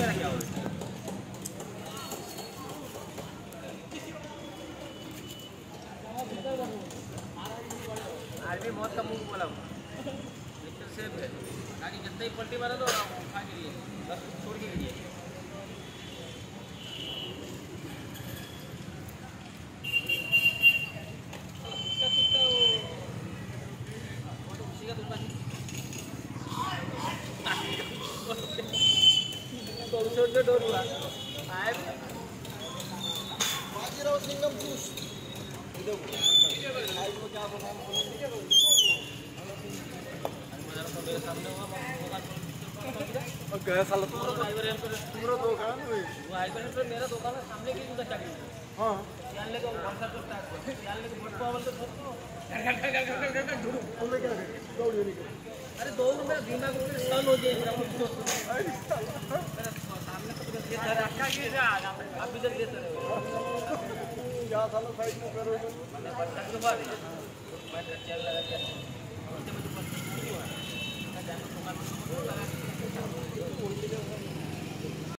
मेरा भी बहुत कम मुँह बोला। से गाड़ी जितना ही पलटी मारा तो खा के डोर हुआ आए बाजीराव सिंगम पुरुष गया साल तुम्हारा दुकान हुई वो आइबर पे मेरा दुकान है। सामने की उधर चाकरी हाँ यार लेके वर्षा तो स्टार्ट यार लेके बोट पावल तो छोड़ घर घर घर घर घर घर ढूंढो तुमने क्या दौड़ी निकल अरे दो रुपये दिमाग में सन हो जाएगा मेरे सामने तो कुछ देता है रखा के जा आप इधर देते रहो या साल साइड में करो मैंने बच्चा के बाद मैं चल लगा के